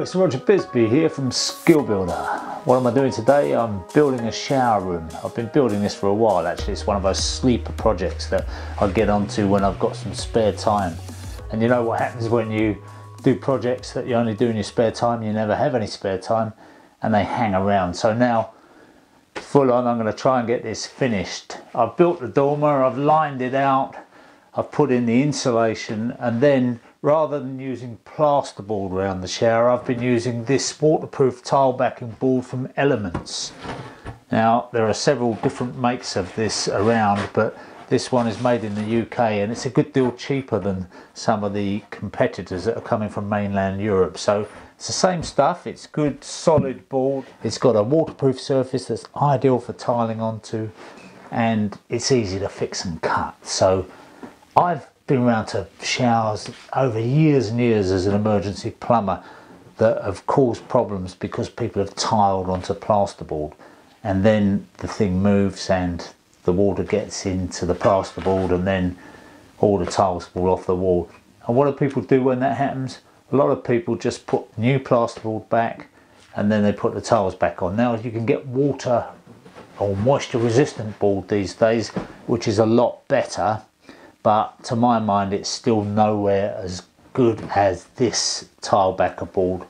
It's Roger Bisby here from Skill Builder. What am I doing today? I'm building a shower room. I've been building this for a while actually. It's one of those sleeper projects that I get onto when I've got some spare time. And you know what happens when you do projects that you only do in your spare time, you never have any spare time and they hang around. So now, full on, I'm going to try and get this finished. I've built the dormer, I've lined it out, I've put in the insulation and then rather than using plasterboard around the shower I've been using this waterproof tile backing board from Elements. Now there are several different makes of this around but this one is made in the UK and it's a good deal cheaper than some of the competitors that are coming from mainland Europe. So it's the same stuff. It's good solid board. It's got a waterproof surface that's ideal for tiling onto and it's easy to fix and cut. So I've been around to showers over years and years as an emergency plumber that have caused problems because people have tiled onto plasterboard and then the thing moves and the water gets into the plasterboard and then all the tiles fall off the wall. And what do people do when that happens? A lot of people just put new plasterboard back and then they put the tiles back on. Now you can get water or moisture resistant board these days which is a lot better but to my mind it's still nowhere as good as this tile backer board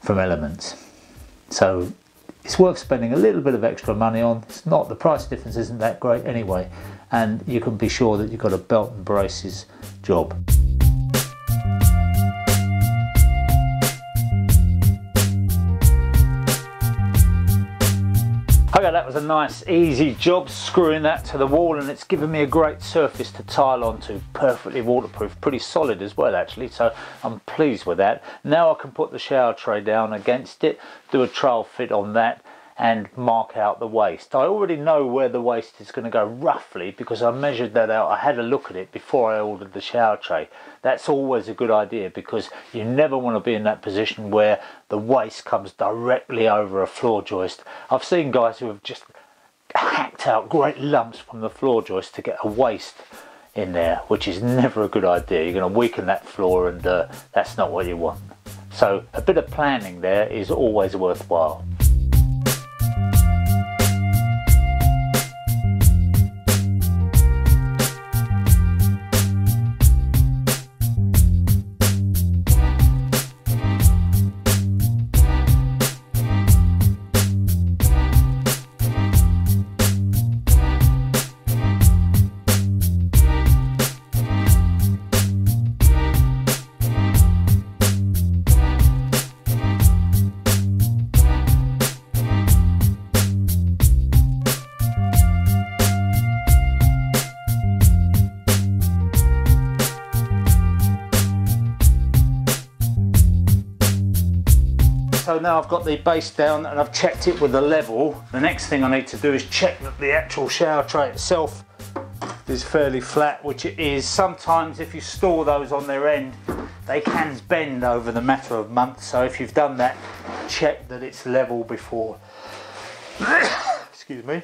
from Elements. So it's worth spending a little bit of extra money on. It's not, the price difference isn't that great anyway and you can be sure that you've got a belt and braces job. Okay, that was a nice easy job screwing that to the wall and it's given me a great surface to tile onto, perfectly waterproof, pretty solid as well actually, so I'm pleased with that. Now I can put the shower tray down against it, do a trial fit on that and mark out the waste. I already know where the waste is going to go roughly because I measured that out. I had a look at it before I ordered the shower tray. That's always a good idea because you never want to be in that position where the waste comes directly over a floor joist. I've seen guys who have just hacked out great lumps from the floor joist to get a waste in there, which is never a good idea. You're going to weaken that floor and uh, that's not what you want. So a bit of planning there is always worthwhile. So now I've got the base down and I've checked it with the level. The next thing I need to do is check that the actual shower tray itself is fairly flat, which it is. Sometimes if you store those on their end, they can bend over the matter of months. So if you've done that, check that it's level before, excuse me,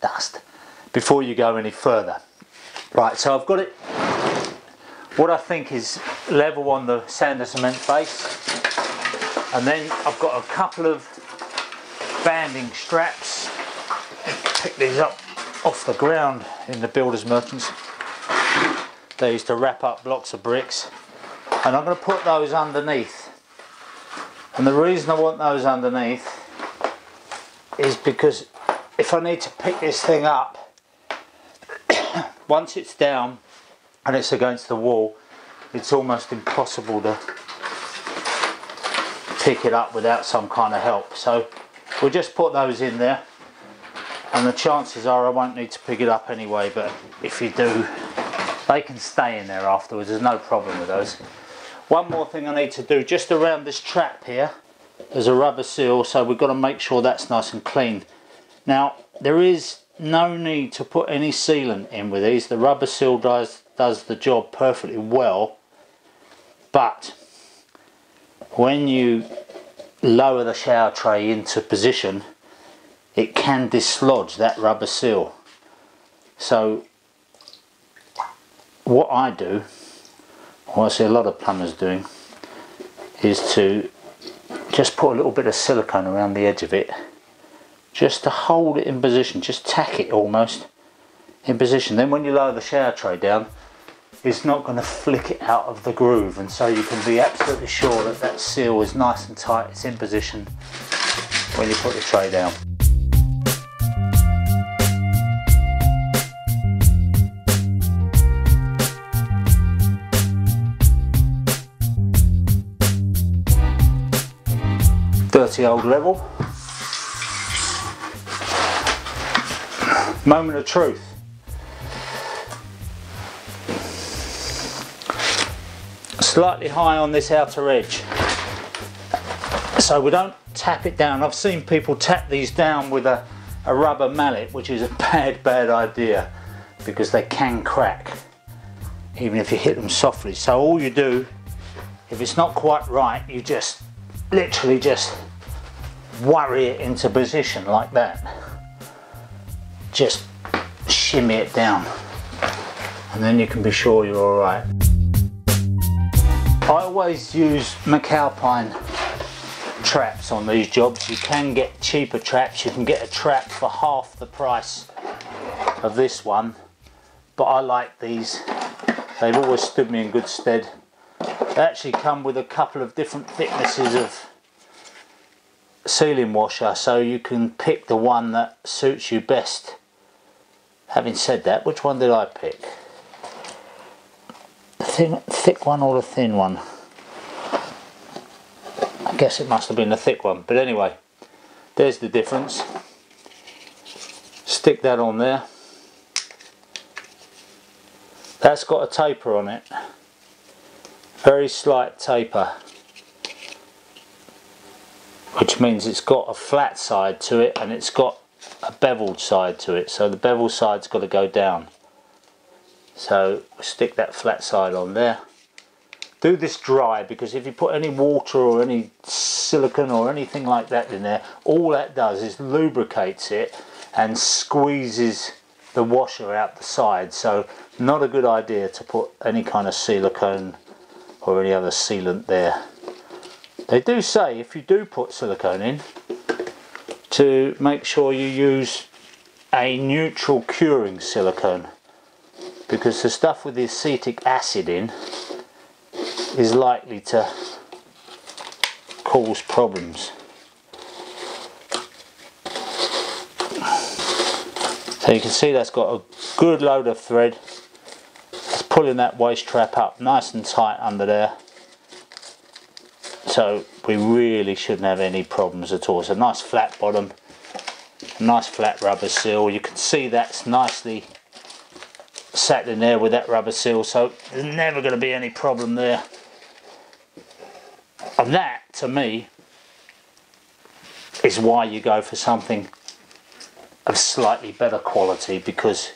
dust, before you go any further. Right, so I've got it, what I think is level on the sand and cement base and then I've got a couple of banding straps. Pick these up off the ground in the builders merchants. They used to wrap up blocks of bricks. And I'm going to put those underneath. And the reason I want those underneath is because if I need to pick this thing up once it's down and it's against the wall it's almost impossible to pick it up without some kind of help. So we'll just put those in there and the chances are I won't need to pick it up anyway but if you do they can stay in there afterwards there's no problem with those. One more thing I need to do just around this trap here there's a rubber seal so we've got to make sure that's nice and clean. Now there is no need to put any sealant in with these the rubber seal does, does the job perfectly well but when you lower the shower tray into position it can dislodge that rubber seal. So what I do what I see a lot of plumbers doing is to just put a little bit of silicone around the edge of it just to hold it in position just tack it almost in position. Then when you lower the shower tray down it's not going to flick it out of the groove and so you can be absolutely sure that that seal is nice and tight it's in position when you put the tray down dirty old level. Moment of truth. Slightly high on this outer edge. So we don't tap it down. I've seen people tap these down with a, a rubber mallet, which is a bad, bad idea because they can crack even if you hit them softly. So all you do, if it's not quite right, you just literally just worry it into position like that. Just shimmy it down and then you can be sure you're alright. I always use McAlpine traps on these jobs. You can get cheaper traps. You can get a trap for half the price of this one. But I like these. They've always stood me in good stead. They actually come with a couple of different thicknesses of sealing washer so you can pick the one that suits you best. Having said that, which one did I pick? Thin, thick one or a thin one? I guess it must have been a thick one, but anyway, there's the difference. Stick that on there. That's got a taper on it. Very slight taper which means it's got a flat side to it and it's got a beveled side to it so the bevel side's got to go down so stick that flat side on there. Do this dry because if you put any water or any silicone or anything like that in there all that does is lubricates it and squeezes the washer out the side. So not a good idea to put any kind of silicone or any other sealant there. They do say if you do put silicone in to make sure you use a neutral curing silicone because the stuff with the acetic acid in is likely to cause problems. So you can see that's got a good load of thread. It's pulling that waste trap up nice and tight under there so we really shouldn't have any problems at all. It's a nice flat bottom, nice flat rubber seal. You can see that's nicely sat in there with that rubber seal, so there's never going to be any problem there. And that, to me, is why you go for something of slightly better quality because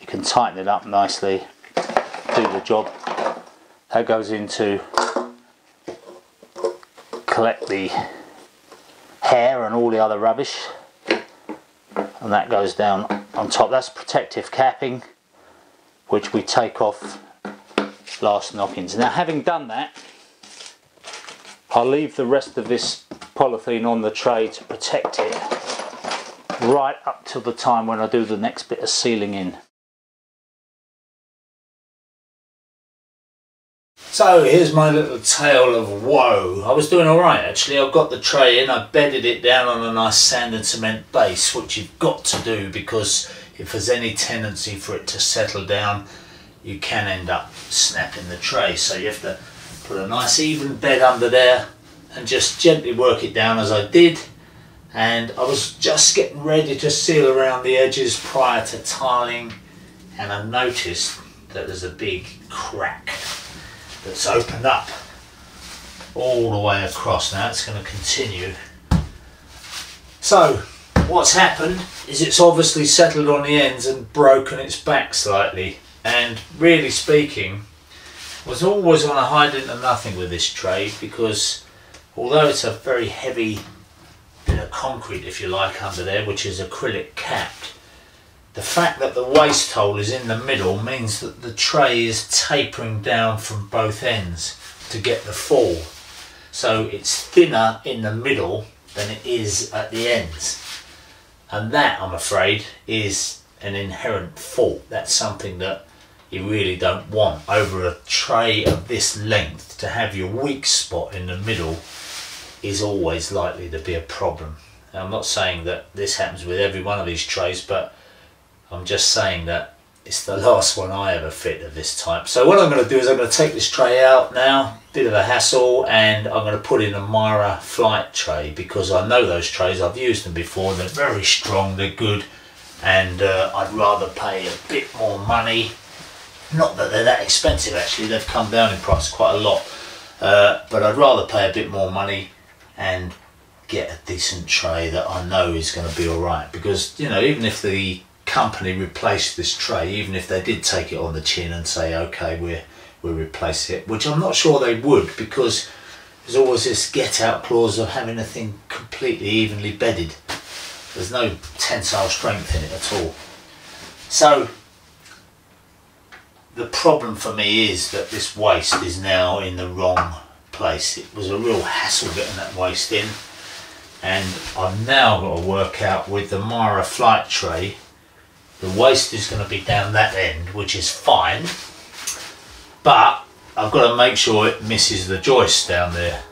you can tighten it up nicely, do the job. That goes into collect the hair and all the other rubbish and that goes down on top that's protective capping which we take off last knockings now having done that I'll leave the rest of this polythene on the tray to protect it right up till the time when I do the next bit of sealing in So here's my little tale of woe. I was doing alright actually. I've got the tray in, I bedded it down on a nice sand and cement base, which you've got to do because if there's any tendency for it to settle down, you can end up snapping the tray. So you have to put a nice even bed under there and just gently work it down as I did. And I was just getting ready to seal around the edges prior to tiling and I noticed that there's a big crack that's opened up all the way across now it's going to continue so what's happened is it's obviously settled on the ends and broken its back slightly and really speaking was always on a hide into nothing with this trade because although it's a very heavy bit of concrete if you like under there which is acrylic capped the fact that the waste hole is in the middle means that the tray is tapering down from both ends to get the fall. So it's thinner in the middle than it is at the ends and that I'm afraid is an inherent fault. That's something that you really don't want. Over a tray of this length to have your weak spot in the middle is always likely to be a problem. Now, I'm not saying that this happens with every one of these trays but I'm just saying that it's the last one I ever fit of this type. So what I'm going to do is I'm going to take this tray out now, bit of a hassle, and I'm going to put in a Mira Flight tray because I know those trays, I've used them before, they're very strong, they're good, and uh, I'd rather pay a bit more money. Not that they're that expensive actually, they've come down in price quite a lot, uh, but I'd rather pay a bit more money and get a decent tray that I know is going to be alright because, you know, even if the company replaced this tray, even if they did take it on the chin and say, okay, we're, we'll replace it, which I'm not sure they would because there's always this get out clause of having a thing completely evenly bedded. There's no tensile strength in it at all. So the problem for me is that this waste is now in the wrong place. It was a real hassle getting that waste in and I've now got to work out with the Mira Flight tray the waste is going to be down that end, which is fine. But I've got to make sure it misses the joist down there.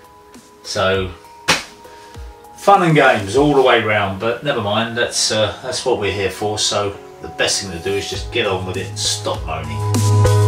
So fun and games all the way round, but never mind, that's, uh, that's what we're here for. So the best thing to do is just get on with it and stop moaning.